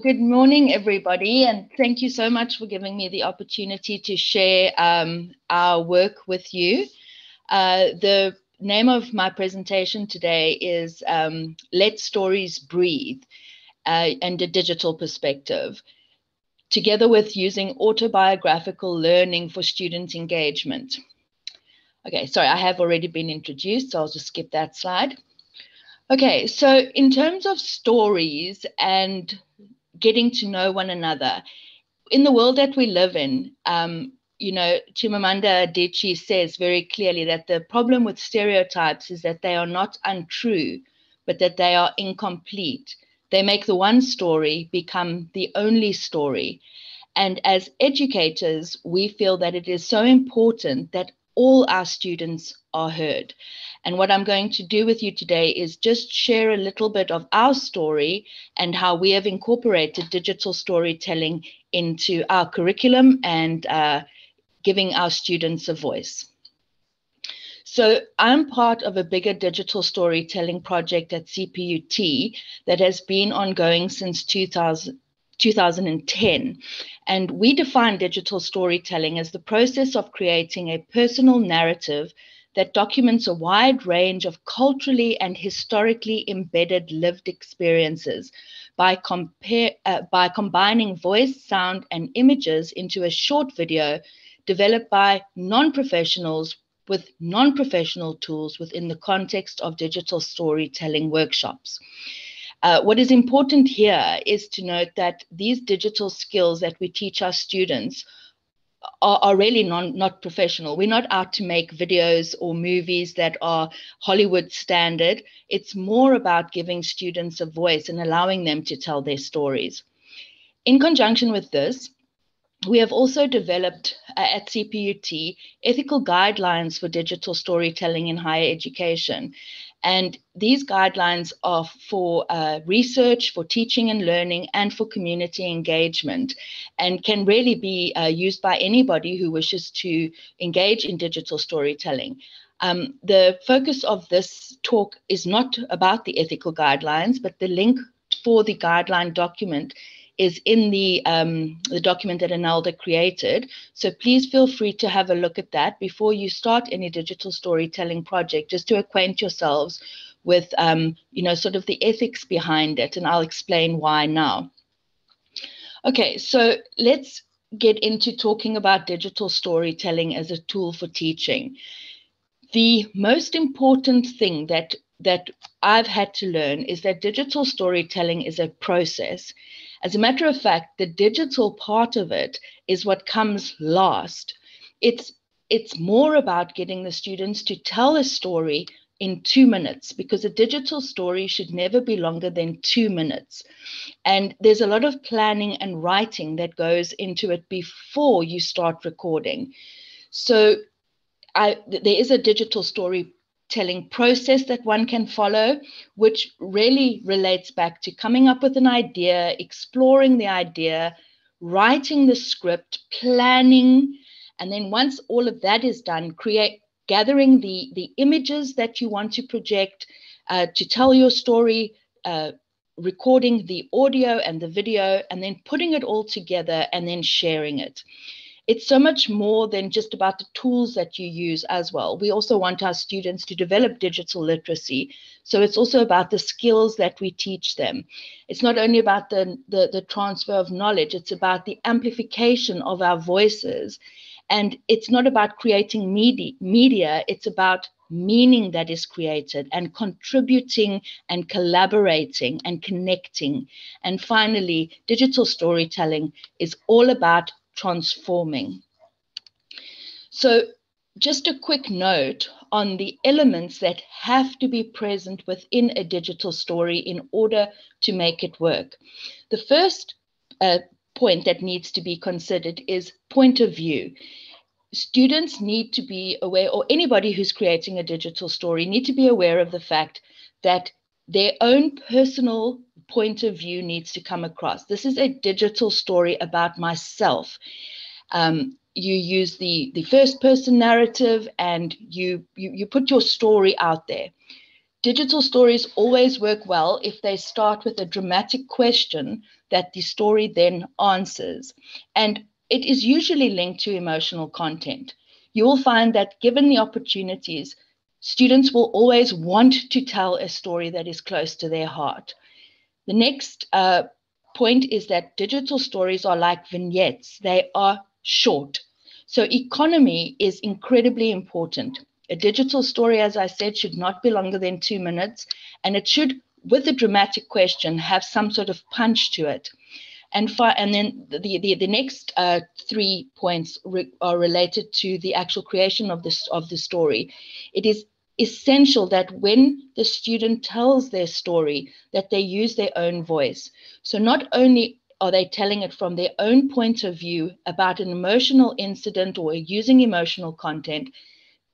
Good morning, everybody, and thank you so much for giving me the opportunity to share um, our work with you. Uh, the name of my presentation today is um, Let Stories Breathe uh, and a Digital Perspective, together with using autobiographical learning for student engagement. Okay, sorry, I have already been introduced, so I'll just skip that slide. Okay, so in terms of stories and getting to know one another. In the world that we live in, um, you know, Chimamanda Adichie says very clearly that the problem with stereotypes is that they are not untrue, but that they are incomplete. They make the one story become the only story. And as educators, we feel that it is so important that all our students are heard. And what I'm going to do with you today is just share a little bit of our story and how we have incorporated digital storytelling into our curriculum and uh, giving our students a voice. So I'm part of a bigger digital storytelling project at CPUT that has been ongoing since 2000, 2010. And we define digital storytelling as the process of creating a personal narrative that documents a wide range of culturally and historically embedded lived experiences by, compare, uh, by combining voice, sound, and images into a short video developed by non professionals with non professional tools within the context of digital storytelling workshops. Uh, what is important here is to note that these digital skills that we teach our students are, are really non, not professional. We're not out to make videos or movies that are Hollywood standard. It's more about giving students a voice and allowing them to tell their stories. In conjunction with this, we have also developed uh, at CPUT ethical guidelines for digital storytelling in higher education. And these guidelines are for uh, research, for teaching and learning, and for community engagement, and can really be uh, used by anybody who wishes to engage in digital storytelling. Um, the focus of this talk is not about the ethical guidelines, but the link for the guideline document is in the, um, the document that Anelda created. So please feel free to have a look at that before you start any digital storytelling project, just to acquaint yourselves with, um, you know, sort of the ethics behind it. And I'll explain why now. Okay, so let's get into talking about digital storytelling as a tool for teaching. The most important thing that that I've had to learn is that digital storytelling is a process as a matter of fact, the digital part of it is what comes last. It's it's more about getting the students to tell a story in two minutes because a digital story should never be longer than two minutes. And there's a lot of planning and writing that goes into it before you start recording. So I, there is a digital story telling process that one can follow, which really relates back to coming up with an idea, exploring the idea, writing the script, planning, and then once all of that is done, create gathering the the images that you want to project uh, to tell your story. Uh, recording the audio and the video and then putting it all together and then sharing it it's so much more than just about the tools that you use as well. We also want our students to develop digital literacy. So it's also about the skills that we teach them. It's not only about the, the, the transfer of knowledge, it's about the amplification of our voices. And it's not about creating media, media it's about meaning that is created and contributing and collaborating and connecting. And finally, digital storytelling is all about transforming. So, just a quick note on the elements that have to be present within a digital story in order to make it work. The first uh, point that needs to be considered is point of view. Students need to be aware, or anybody who's creating a digital story, need to be aware of the fact that their own personal point of view needs to come across. This is a digital story about myself. Um, you use the the first person narrative and you, you you put your story out there. digital stories always work well if they start with a dramatic question that the story then answers. And it is usually linked to emotional content. You will find that given the opportunities, students will always want to tell a story that is close to their heart. The next uh, point is that digital stories are like vignettes, they are short. So, economy is incredibly important. A digital story, as I said, should not be longer than two minutes, and it should, with a dramatic question, have some sort of punch to it. And, fi- and then the, the, the next uh, three points re- are related to the actual creation of this of the story. It is essential that when the student tells their story that they use their own voice. So not only are they telling it from their own point of view about an emotional incident or using emotional content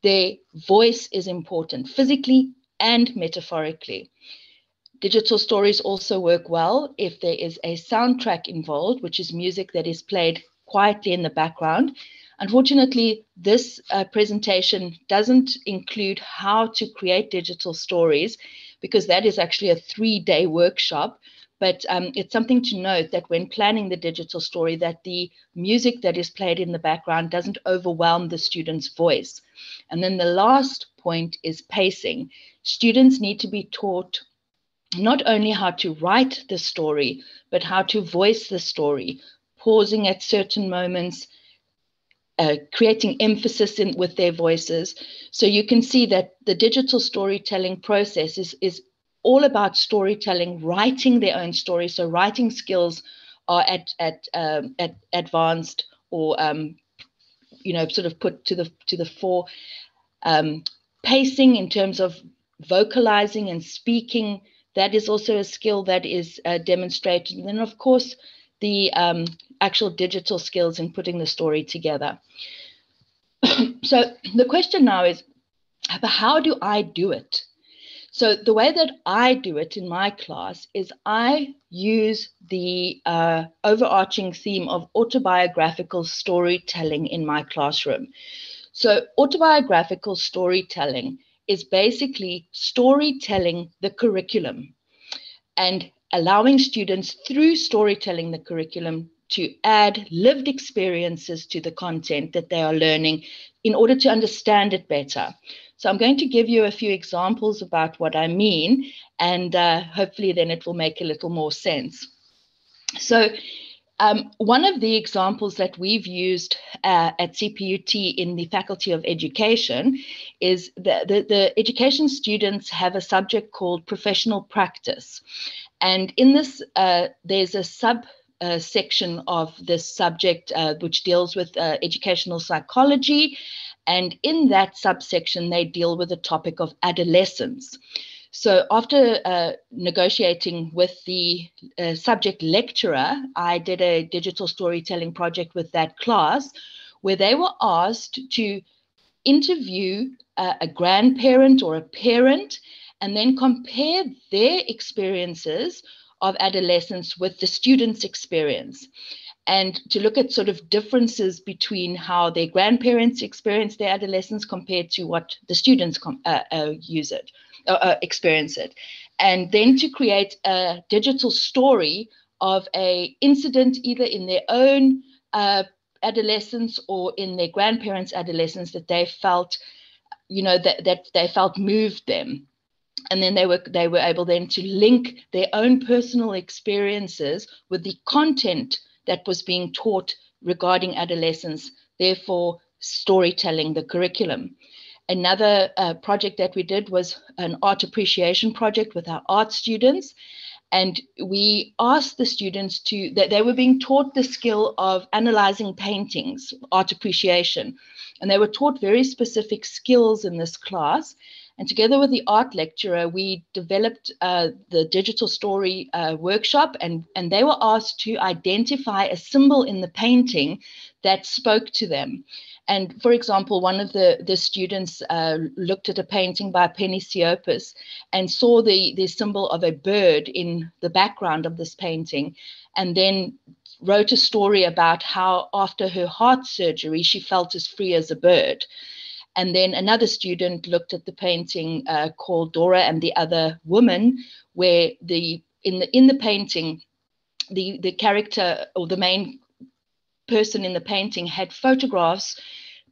their voice is important physically and metaphorically. Digital stories also work well if there is a soundtrack involved which is music that is played quietly in the background Unfortunately, this uh, presentation doesn't include how to create digital stories because that is actually a three-day workshop. But um, it's something to note that when planning the digital story, that the music that is played in the background doesn't overwhelm the student's voice. And then the last point is pacing. Students need to be taught not only how to write the story, but how to voice the story, pausing at certain moments, uh, creating emphasis in, with their voices. So you can see that the digital storytelling process is, is all about storytelling, writing their own story. So writing skills are at at um, at advanced or um, you know sort of put to the to the fore. Um, pacing in terms of vocalizing and speaking that is also a skill that is uh, demonstrated. And then of course the um, actual digital skills in putting the story together. so the question now is, how do I do it? So the way that I do it in my class is I use the uh, overarching theme of autobiographical storytelling in my classroom. So autobiographical storytelling is basically storytelling the curriculum and allowing students through storytelling the curriculum to add lived experiences to the content that they are learning in order to understand it better. So I'm going to give you a few examples about what I mean, and uh, hopefully then it will make a little more sense. So um, one of the examples that we've used uh, at CPUT in the Faculty of Education is that the, the education students have a subject called professional practice. And in this, uh, there's a sub uh, section of this subject uh, which deals with uh, educational psychology. And in that subsection, they deal with the topic of adolescence. So, after uh, negotiating with the uh, subject lecturer, I did a digital storytelling project with that class where they were asked to interview uh, a grandparent or a parent and then compare their experiences of adolescence with the students' experience. And to look at sort of differences between how their grandparents experience their adolescence compared to what the students uh, uh, use it, uh, uh, experience it, and then to create a digital story of a incident either in their own uh, adolescence or in their grandparents' adolescence that they felt, you know, that, that they felt moved them and then they were they were able then to link their own personal experiences with the content that was being taught regarding adolescence therefore storytelling the curriculum. Another uh, project that we did was an art appreciation project with our art students. And we asked the students to that they were being taught the skill of analyzing paintings art appreciation. And they were taught very specific skills in this class and together with the art lecturer, we developed uh, the digital story uh, workshop, and, and they were asked to identify a symbol in the painting that spoke to them. And for example, one of the, the students uh, looked at a painting by Penny Siopis and saw the, the symbol of a bird in the background of this painting, and then wrote a story about how after her heart surgery, she felt as free as a bird. And then another student looked at the painting uh, called Dora and the Other Woman, where the in the in the painting, the the character or the main person in the painting had photographs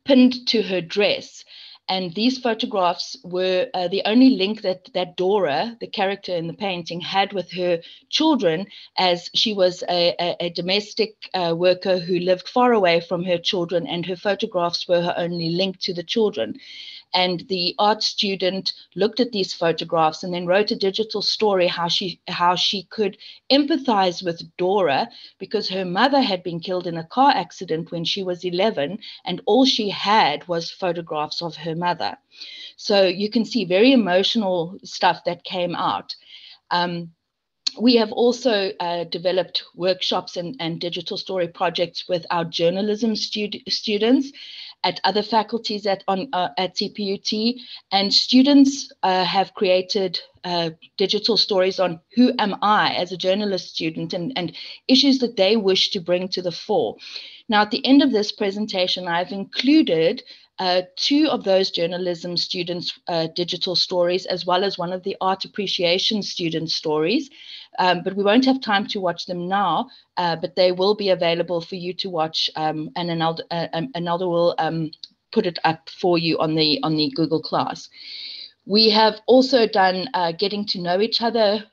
pinned to her dress and these photographs were uh, the only link that, that Dora, the character in the painting, had with her children, as she was a, a, a domestic uh, worker who lived far away from her children, and her photographs were her only link to the children. And the art student looked at these photographs and then wrote a digital story how she how she could empathize with Dora because her mother had been killed in a car accident when she was 11 and all she had was photographs of her mother. So you can see very emotional stuff that came out. Um, we have also uh, developed workshops and, and, digital story projects with our journalism stud- students at other faculties at, on, uh, at CPUT, and students uh, have created uh, digital stories on who am I as a journalist student and, and issues that they wish to bring to the fore. Now, at the end of this presentation, I've included uh, two of those journalism students' uh, digital stories, as well as one of the art appreciation student stories. Um, but we won't have time to watch them now, uh, but they will be available for you to watch, um, and another, uh, um, will um, put it up for you on the on the Google Class. We have also done uh, getting to know each other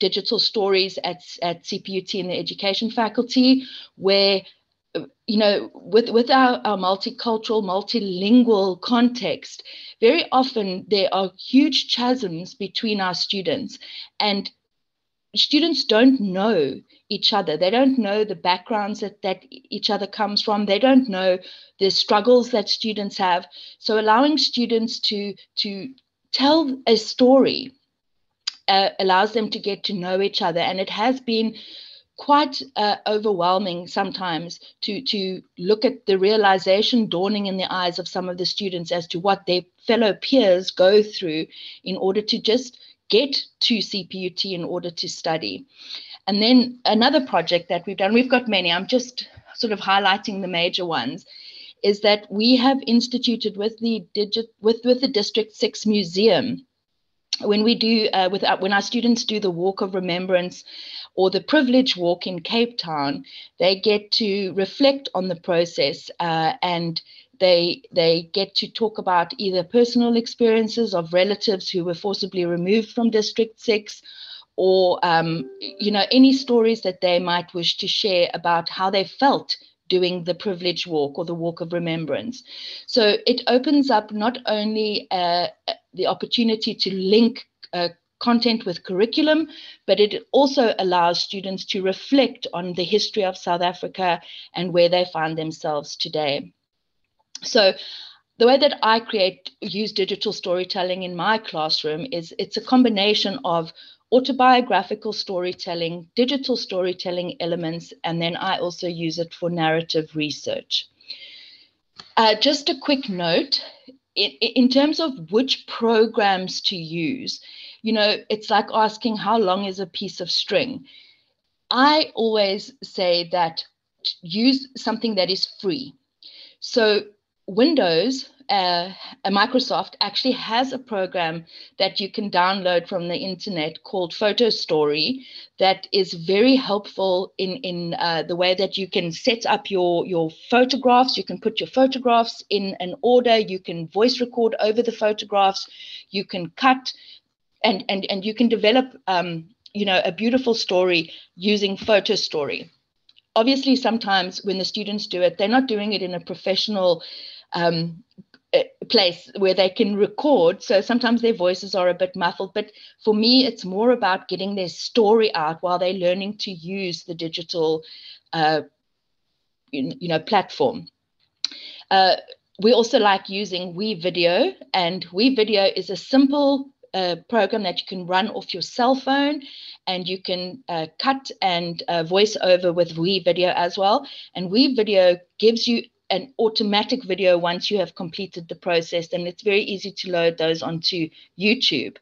digital stories at, at CPUT in the education faculty, where you know, with, with our, our multicultural, multilingual context, very often there are huge chasms between our students. And students don't know each other. They don't know the backgrounds that, that each other comes from. They don't know the struggles that students have. So allowing students to, to tell a story uh, allows them to get to know each other. And it has been quite uh, overwhelming sometimes to to look at the realization dawning in the eyes of some of the students as to what their fellow peers go through in order to just get to CPUT in order to study. And then another project that we've done, we've got many, I'm just sort of highlighting the major ones, is that we have instituted with the digit with, with the District 6 Museum when we do uh, with uh, when our students do the walk of remembrance or the privilege walk in Cape Town, they get to reflect on the process uh, and they they get to talk about either personal experiences of relatives who were forcibly removed from District Six, or um, you know any stories that they might wish to share about how they felt doing the privilege walk or the walk of remembrance. So it opens up not only uh, the opportunity to link uh, content with curriculum, but it also allows students to reflect on the history of South Africa and where they find themselves today. So the way that I create use digital storytelling in my classroom is it's a combination of autobiographical storytelling, digital storytelling elements, and then I also use it for narrative research. Uh, just a quick note, in, in terms of which programs to use, you know, it's like asking how long is a piece of string. I always say that use something that is free. So Windows, uh, Microsoft actually has a program that you can download from the internet called Photo Story that is very helpful in in uh, the way that you can set up your your photographs. You can put your photographs in an order. You can voice record over the photographs. You can cut and and and you can develop um, you know a beautiful story using photo story obviously sometimes when the students do it they're not doing it in a professional um, place where they can record so sometimes their voices are a bit muffled but for me it's more about getting their story out while they're learning to use the digital uh, you, know platform uh, we also like using WeVideo, and WeVideo is a simple a program that you can run off your cell phone and you can uh, cut and uh, voice over with WeVideo as well. And WeVideo gives you an automatic video once you have completed the process, and it's very easy to load those onto YouTube.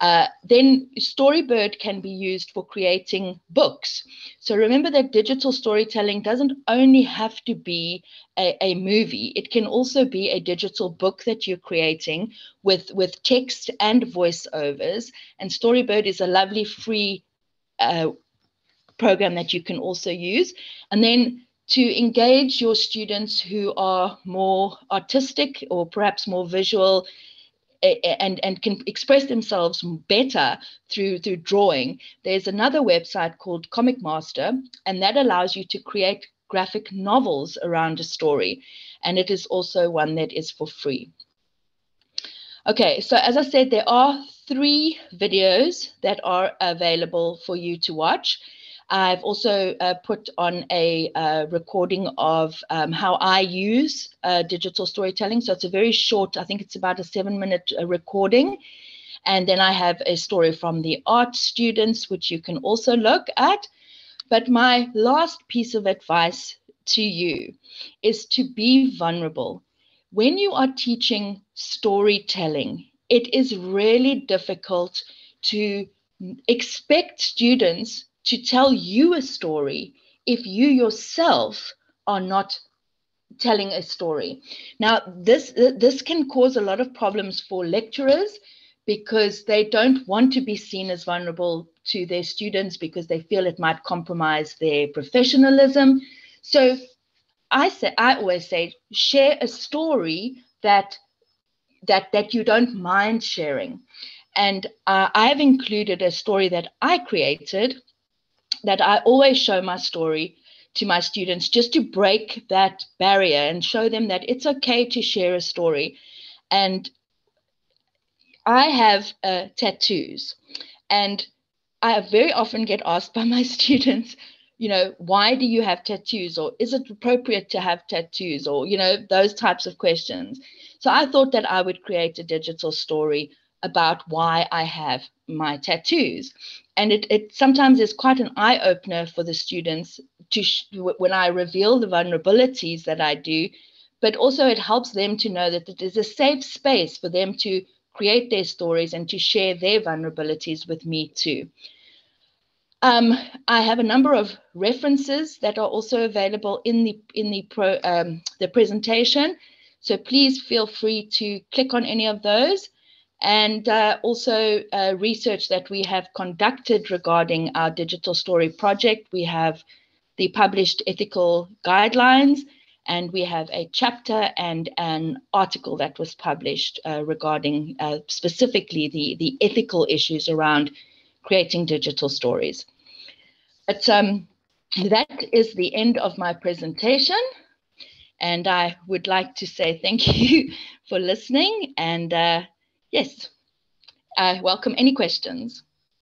Uh, then Storybird can be used for creating books. So remember that digital storytelling doesn't only have to be a, a, movie. It can also be a digital book that you're creating with, with text and voiceovers. And Storybird is a lovely free uh, program that you can also use. And then to engage your students who are more artistic or perhaps more visual and and can express themselves better through through drawing there's another website called comic master and that allows you to create graphic novels around a story and it is also one that is for free. Okay so as i said there are three videos that are available for you to watch I've also uh, put on a uh, recording of um, how I use uh, digital storytelling. So it's a very short, I think it's about a seven minute uh, recording. And then I have a story from the art students, which you can also look at. But my last piece of advice to you is to be vulnerable. When you are teaching storytelling, it is really difficult to expect students to tell you a story if you yourself are not telling a story. Now, this this can cause a lot of problems for lecturers because they don't want to be seen as vulnerable to their students because they feel it might compromise their professionalism. So I say I always say share a story that that that you don't mind sharing. And uh, I've included a story that I created that I always show my story to my students just to break that barrier and show them that it's okay to share a story. And I have uh, tattoos, and I very often get asked by my students, you know, why do you have tattoos? Or is it appropriate to have tattoos? Or, you know, those types of questions. So I thought that I would create a digital story about why I have my tattoos and it, it sometimes is quite an eye opener for the students to sh- when I reveal the vulnerabilities that I do, but also it helps them to know that it is a safe space for them to create their stories and to share their vulnerabilities with me too. Um, I have a number of references that are also available in the in the pro, um, the presentation, so please feel free to click on any of those and uh, also uh, research that we have conducted regarding our digital story project. We have the published ethical guidelines, and we have a chapter and an article that was published uh, regarding uh, specifically the, the ethical issues around creating digital stories. But um, that is the end of my presentation. And I would like to say thank you for listening and uh, Yes, I welcome any questions.